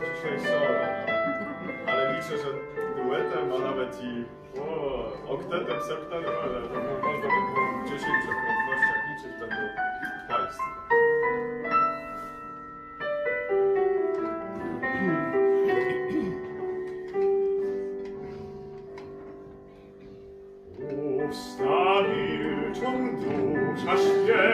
duet dzisiaj solo, ale liczę, że duetem, a nawet i o, oktetem, septetem, ale można by w dziesięciokrotnościach liczyć wtedy państwo. Usta milczą, dusza śpiewa,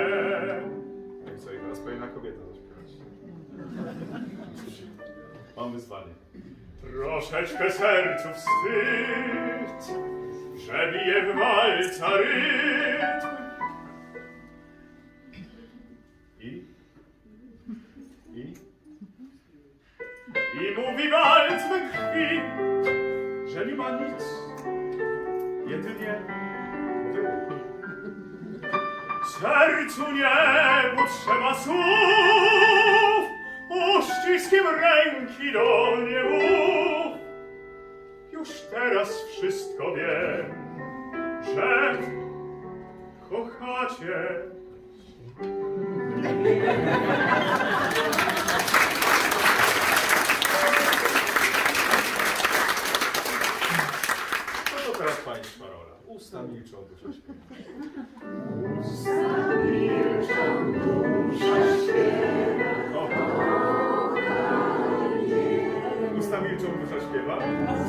dalej. Troszeczkę sercu wstyd, że bije w walca rytm. I? I? I mówi walc we krwi, że nie ma nic, jedynie dróg. Sercu niebu uściskiem ręki do mnie mów. Już teraz wszystko wiem, że kochacie.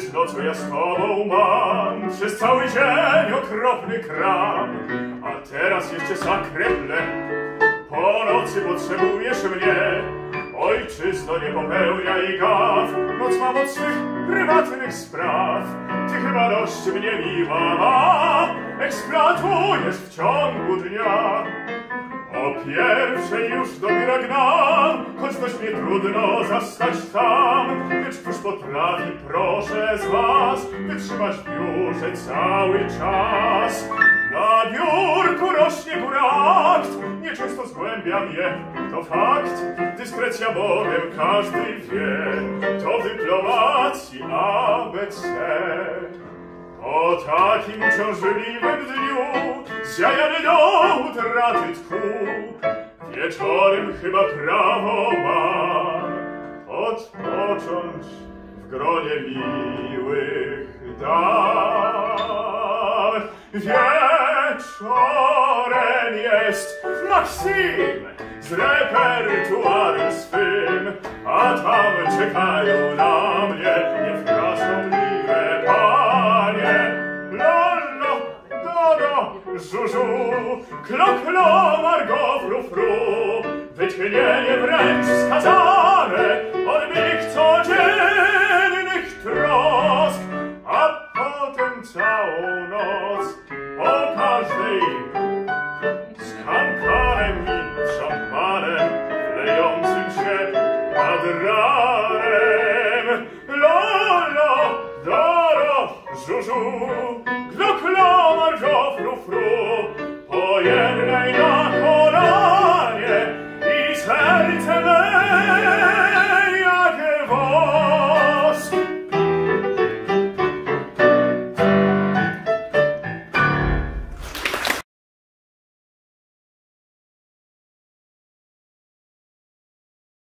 Ojczyzno, co ja z tobą mam, przez cały dzień okropny kram, a teraz jeszcze zakreple, po nocy potrzebujesz mnie. Ojczyzno, nie popełniaj gaf, noc mam od swych prywatnych spraw. Ty chyba dość mnie miła ma, eksploatujesz w ciągu dnia. O pierwszej już dobiera gnam, choć dość mnie trudno zastać tam. Potrafi, proszę z was, wytrzymać w biurze cały czas. Na biurku rośnie burakt, nieczęsto zgłębiam je, to fakt. Dyskrecja bowiem każdy wie, to dyplomacji ABC. Po takim uciążliwym dniu, zjajany do utraty tchu, wieczorem chyba prawo ma odpocząć gronie miłych dam. Wieczorem jest Maksim z repertuarem swym, a tam czekają na mnie niewrażliwe panie. Lolo, Dodo, Żużu, Kloklo, Margo, Fru, Fru, wytchnienie wręcz skazane.